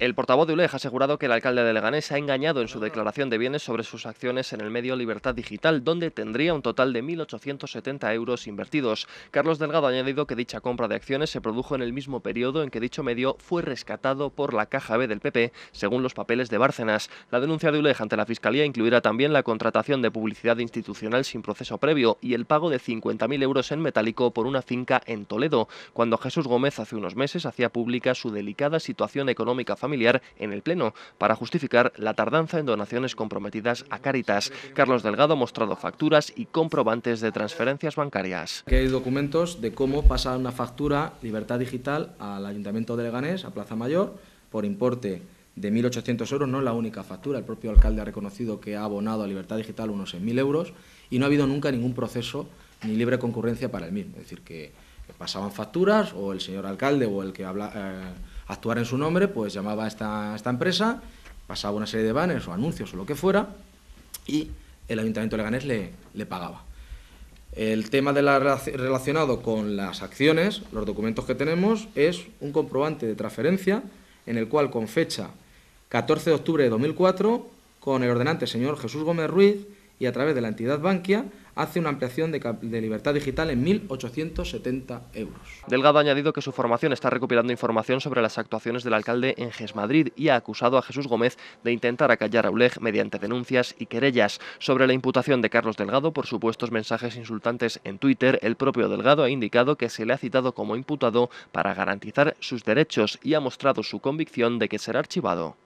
El portavoz de ULEG ha asegurado que el alcalde de Leganés ha engañado en su declaración de bienes sobre sus acciones en el medio Libertad Digital, donde tendría un total de 1.870 euros invertidos. Carlos Delgado ha añadido que dicha compra de acciones se produjo en el mismo periodo en que dicho medio fue rescatado por la Caja B del PP, según los papeles de Bárcenas. La denuncia de ULEG ante la Fiscalía incluirá también la contratación de publicidad institucional sin proceso previo y el pago de 50.000 euros en metálico por una finca en Toledo, cuando Jesús Gómez hace unos meses hacía pública su delicada situación económica familiar familiar en el Pleno para justificar la tardanza en donaciones comprometidas a Cáritas. Carlos Delgado ha mostrado facturas y comprobantes de transferencias bancarias. Aquí hay documentos de cómo pasa una factura Libertad Digital al Ayuntamiento de Leganés, a Plaza Mayor, por importe de 1.800 euros, no es la única factura, el propio alcalde ha reconocido que ha abonado a Libertad Digital unos 6.000 euros y no ha habido nunca ningún proceso ni libre concurrencia para el mismo, es decir, que pasaban facturas o el señor alcalde o el que habla, eh, actuar en su nombre, pues llamaba a esta, esta empresa, pasaba una serie de banners o anuncios o lo que fuera y el Ayuntamiento de Leganés le, pagaba. El tema de la, relacionado con las acciones, los documentos que tenemos, es un comprobante de transferencia en el cual con fecha 14 de octubre de 2004, con el ordenante señor Jesús Gómez Ruiz y a través de la entidad Bankia, hace una ampliación de, libertad digital en 1.870 euros. Delgado ha añadido que su formación está recopilando información sobre las actuaciones del alcalde en GESMadrid y ha acusado a Jesús Gómez de intentar acallar a ULEG mediante denuncias y querellas. Sobre la imputación de Carlos Delgado por supuestos mensajes insultantes en Twitter, el propio Delgado ha indicado que se le ha citado como imputado para garantizar sus derechos y ha mostrado su convicción de que será archivado.